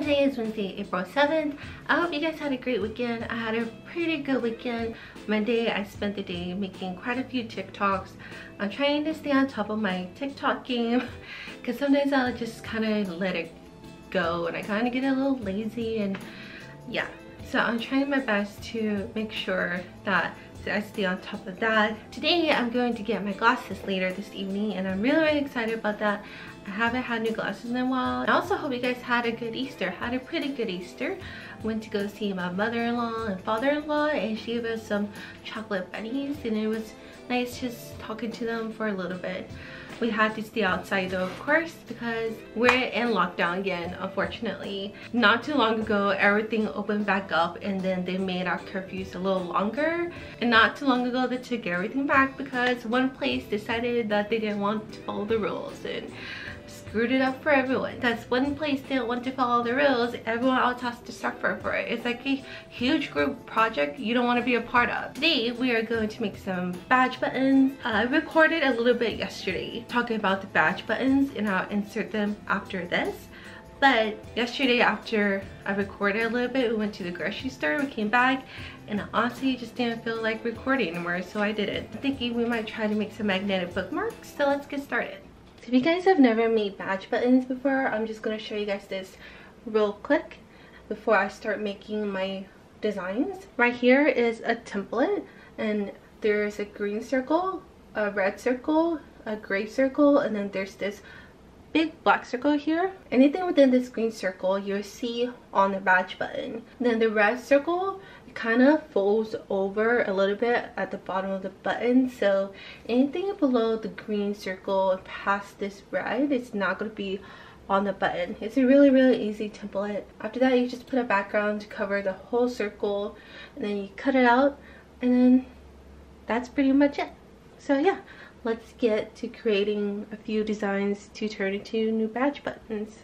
today is Wednesday, April 7th. I hope you guys had a great weekend. I had a pretty good weekend. Monday, I spent the day making quite a few TikToks. I'm trying to stay on top of my TikTok game because sometimes I'll just kind of let it go and I kind of get a little lazy and yeah. So I'm trying my best to make sure that I stay on top of that. Today I'm going to get my glasses later this evening and I'm really, really excited about that. I haven't had new glasses in a while. I also hope you guys had a good Easter. Had a pretty good Easter. Went to go see my mother-in-law and father-in-law and she gave us some chocolate bunnies and it was nice just talking to them for a little bit. We had to stay outside though, of course, because we're in lockdown again, unfortunately. Not too long ago, everything opened back up and then they made our curfews a little longer. And not too long ago, they took everything back because one place decided that they didn't want to follow the rules. And screwed it up for everyone. That's one place didn't want to follow the rules, everyone else has to suffer for it. It's like a huge group project you don't want to be a part of. Today, we are going to make some badge buttons. Uh, I recorded a little bit yesterday talking about the badge buttons and I'll insert them after this. But yesterday after I recorded a little bit, we went to the grocery store, we came back, and I honestly just didn't feel like recording anymore, so I did it. I'm thinking we might try to make some magnetic bookmarks, so let's get started. If you guys have never made badge buttons before, I'm just going to show you guys this real quick before I start making my designs. Right here is a template and there's a green circle, a red circle, a gray circle, and then there's this big black circle here. Anything within this green circle you'll see on the badge button. Then the red circle kind of folds over a little bit at the bottom of the button. So anything below the green circle and past this red it's not going to be on the button. It's a really really easy template. After that you just put a background to cover the whole circle and then you cut it out and then that's pretty much it. So yeah let's get to creating a few designs to turn into new badge buttons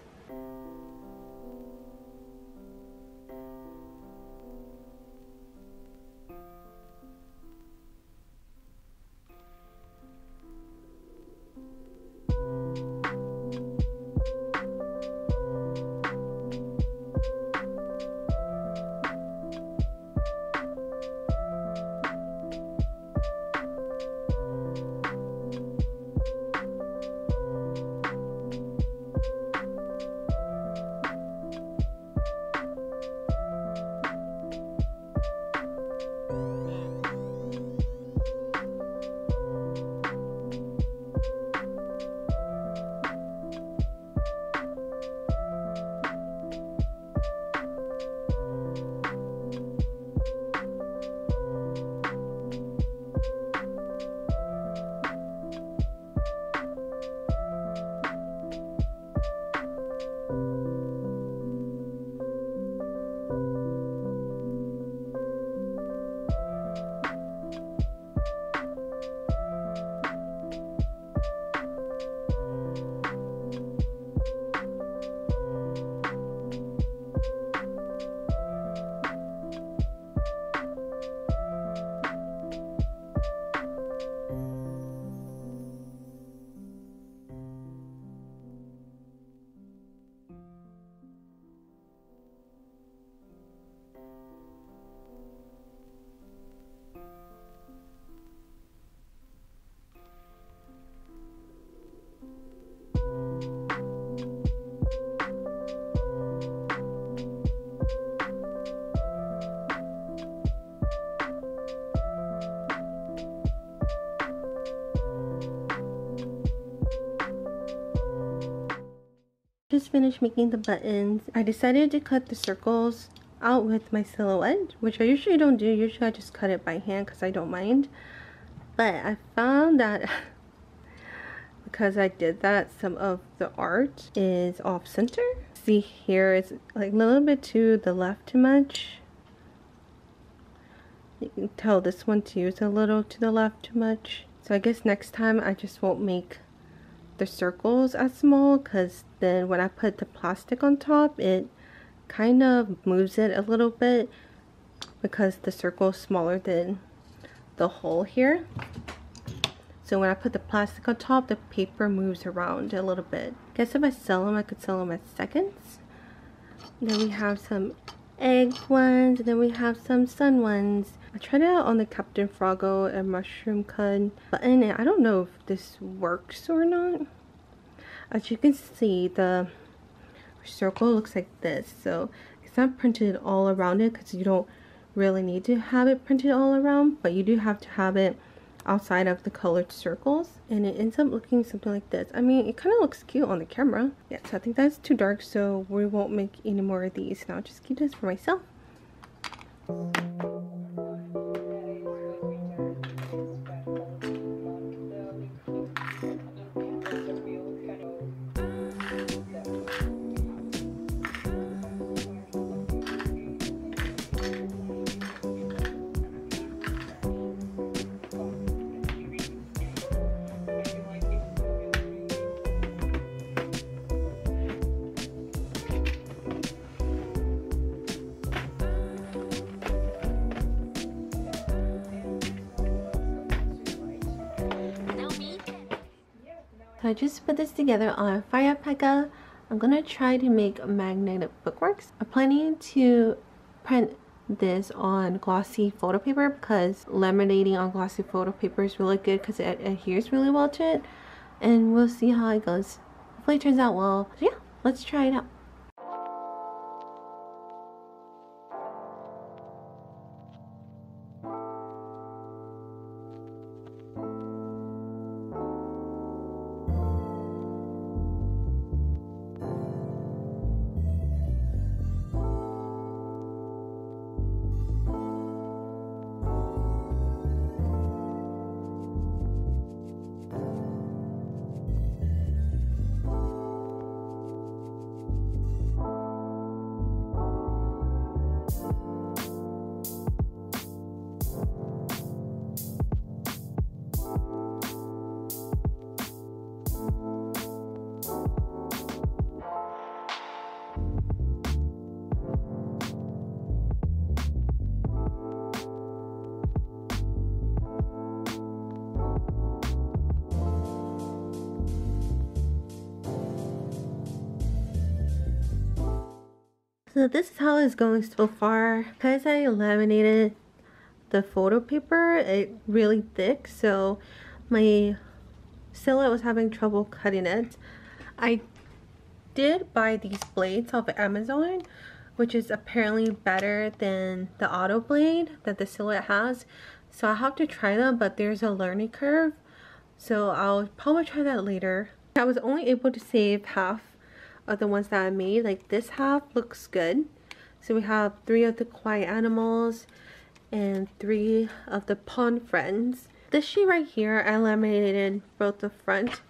finished making the buttons. I decided to cut the circles out with my silhouette, which I usually don't do. Usually I just cut it by hand because I don't mind. But I found that because I did that, some of the art is off center. See here, it's like a little bit to the left too much. You can tell this one too is a little to the left too much. So I guess next time I just won't make the circles as small because then when I put the plastic on top it kind of moves it a little bit because the circle is smaller than the hole here. So when I put the plastic on top the paper moves around a little bit. I guess if I sell them I could sell them as seconds. Then we have some egg ones, and then we have some sun ones. I tried it out on the Captain Froggo and Mushroom Cut button, and I don't know if this works or not. As you can see, the circle looks like this. So it's not printed all around it because you don't really need to have it printed all around, but you do have to have it outside of the colored circles and it ends up looking something like this. I mean it kind of looks cute on the camera. Yeah so i think that's too dark so we won't make any more of these. And i'll just keep this for myself I just put this together on Fire Alpaca. I'm gonna try to make magnetic bookmarks. I'm planning to print this on glossy photo paper because laminating on glossy photo paper is really good because it adheres really well to it. And we'll see how it goes. Hopefully it turns out well. So yeah, let's try it out. So this is how it's going so far. Because I laminated the photo paper, it really thick, so my silhouette was having trouble cutting it. I did buy these blades off of Amazon, which is apparently better than the auto blade that the silhouette has. So I have to try them, but there's a learning curve. So I'll probably try that later. I was only able to save half of the ones that I made. Like this half looks good. So we have three of the quiet animals and three of the pond friends. This sheet right here, I laminated both the front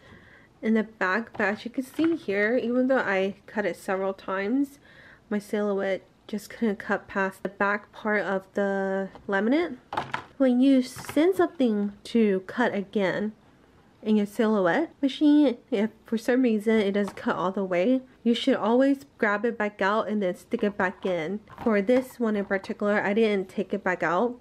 and the back. But as you can see here, even though I cut it several times, my silhouette just couldn't cut past the back part of the laminate. When you send something to cut again, in your silhouette machine, if for some reason it doesn't cut all the way, you should always grab it back out and then stick it back in. For this one in particular, I didn't take it back out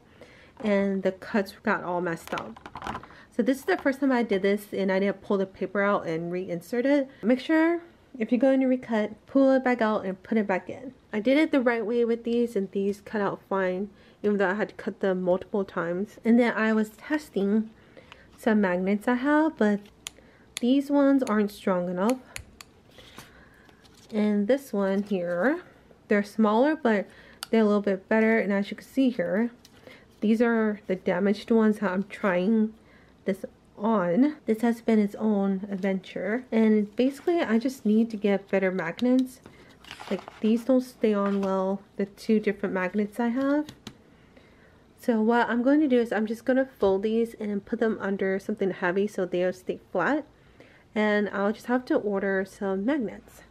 and the cuts got all messed up. So this is the first time I did this and I didn't pull the paper out and reinsert it. Make sure if you're going to recut, pull it back out and put it back in. I did it the right way with these and these cut out fine even though I had to cut them multiple times. And then I was testing some magnets I have, but these ones aren't strong enough. And this one here, they're smaller, but they're a little bit better. And as you can see here, these are the damaged ones I'm trying this on. This has been its own adventure. And basically, I just need to get better magnets. Like, these don't stay on well, the two different magnets I have. So what I'm going to do is I'm just going to fold these and put them under something heavy so they'll stay flat. And I'll just have to order some magnets.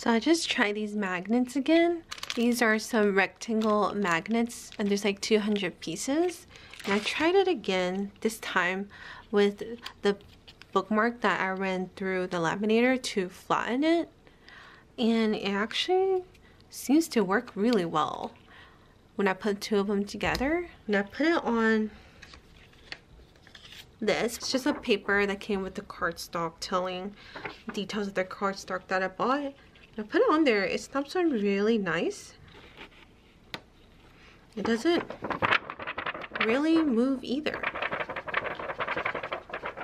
So I just tried these magnets again. These are some rectangle magnets and there's like 200 pieces. And I tried it again, this time with the bookmark that I ran through the laminator to flatten it. And it actually seems to work really well when I put two of them together. And I put it on this. It's just a paper that came with the cardstock telling details of the cardstock that I bought. I put it on there. It snaps on really nice. It doesn't really move either.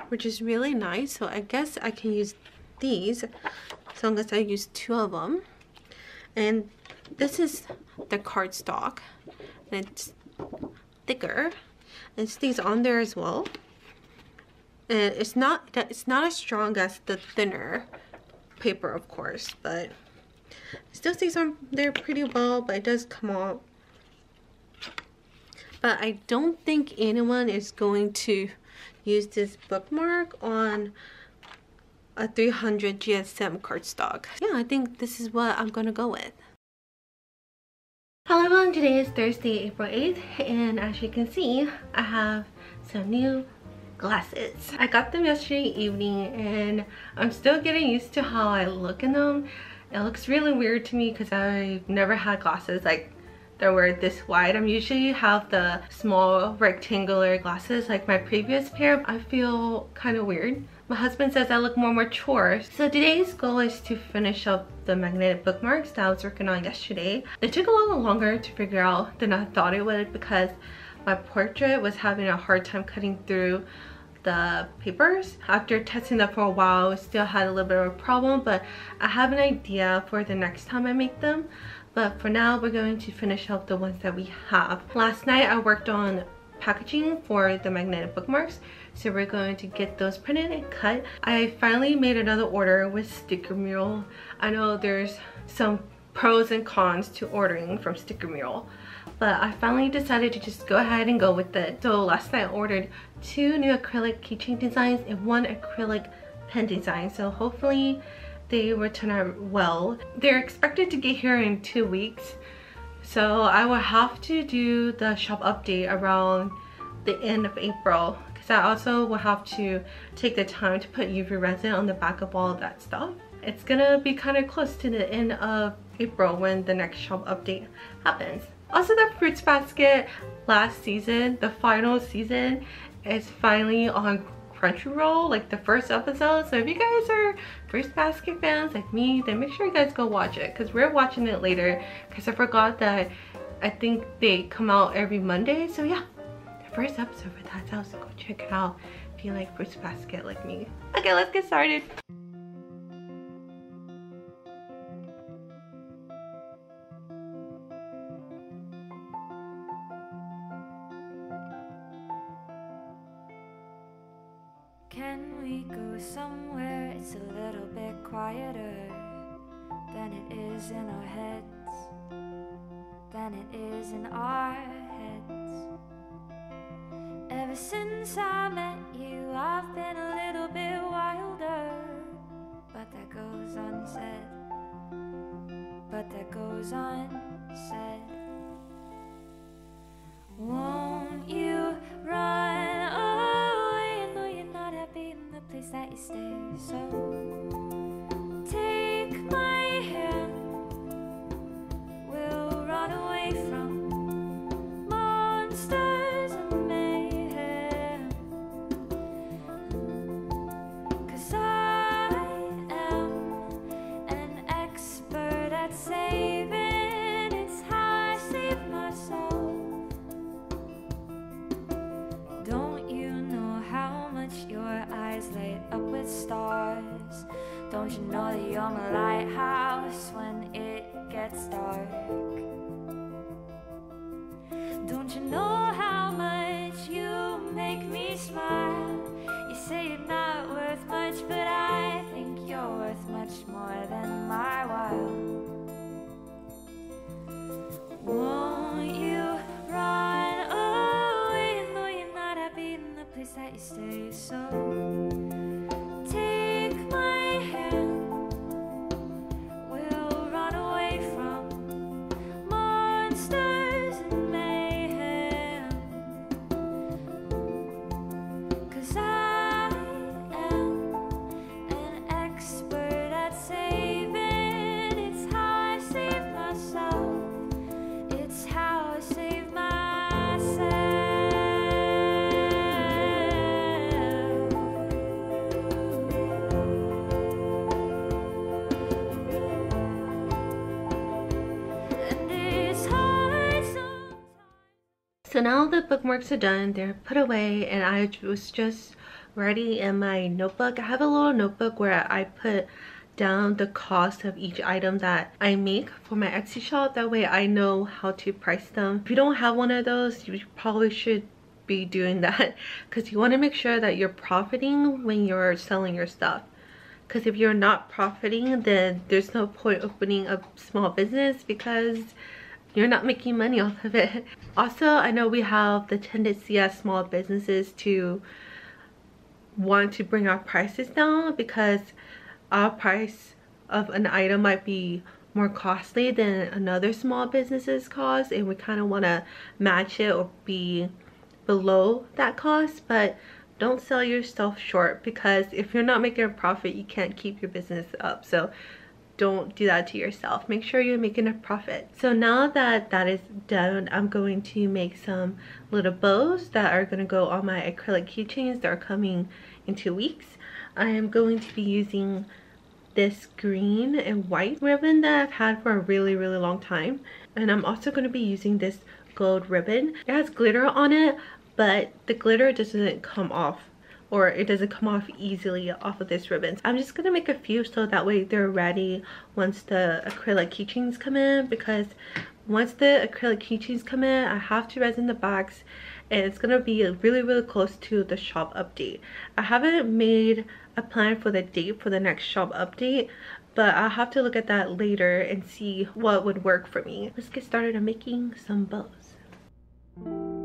Which is really nice. So I guess I can use these as long as I use two of them. And this is the cardstock. And it's thicker. It stays on there as well. And it's not it's not as strong as the thinner paper of course but still stays on there pretty well but it does come off but I don't think anyone is going to use this bookmark on a 300 GSM cardstock. Yeah, I think this is what I'm gonna go with. Hello everyone, today is Thursday, April 8th, and as you can see, I have some new glasses. I got them yesterday evening and I'm still getting used to how I look in them. It looks really weird to me because I've never had glasses like that were this wide. I'm usually have the small rectangular glasses like my previous pair. I feel kind of weird. My husband says I look more mature. So today's goal is to finish up the magnetic bookmarks that I was working on yesterday. It took a little longer to figure out than I thought it would because my portrait was having a hard time cutting through the papers. After testing them for a while, still had a little bit of a problem, but I have an idea for the next time I make them. But for now, we're going to finish up the ones that we have. Last night, I worked on packaging for the magnetic bookmarks. So we're going to get those printed and cut. I finally made another order with Sticker Mule. I know there's some pros and cons to ordering from Sticker Mule but I finally decided to just go ahead and go with it. So last night I ordered two new acrylic keychain designs and one acrylic pen design. So hopefully they will turn out well. They're expected to get here in two weeks. So I will have to do the shop update around the end of April because I also will have to take the time to put UV resin on the back of all of that stuff. It's gonna be kind of close to the end of April when the next shop update happens. Also the Fruits Basket last season, the final season, is finally on Crunchyroll, like the first episode. So if you guys are Fruits Basket fans like me, then make sure you guys go watch it because we're watching it later because I forgot that I think they come out every Monday. So yeah, the first episode for that, so go check it out if you like Fruits Basket like me. Okay, let's get started. goes. Don't you know that you're my lighthouse when it gets dark? Don't you know how much you make me smile? You say you're not worth much, but I think you're worth much more than my while. Won't you run away? No, you're not happy in the place that you stay, so So now the bookmarks are done, they're put away and I was just writing in my notebook. I have a little notebook where I put down the cost of each item that I make for my Etsy shop. That way I know how to price them. If you don't have one of those, you probably should be doing that because you want to make sure that you're profiting when you're selling your stuff because if you're not profiting then there's no point opening a small business because you're not making money off of it. Also i know we have the tendency as small businesses to want to bring our prices down because our price of an item might be more costly than another small business's cost and we kind of want to match it or be below that cost but don't sell yourself short because if you're not making a profit you can't keep your business up. So don't do that to yourself. Make sure you're making a profit. So now that that is done i'm going to make some little bows that are going to go on my acrylic keychains that are coming in two weeks. I am going to be using this green and white ribbon that i've had for a really really long time. And i'm also going to be using this gold ribbon. It has glitter on it but the glitter doesn't come off or it doesn't come off easily off of this ribbon. I'm just gonna make a few so that way they're ready once the acrylic keychains come in because once the acrylic keychains come in, I have to resin the box and it's gonna be really really close to the shop update. I haven't made a plan for the date for the next shop update but I'll have to look at that later and see what would work for me. Let's get started on making some bows.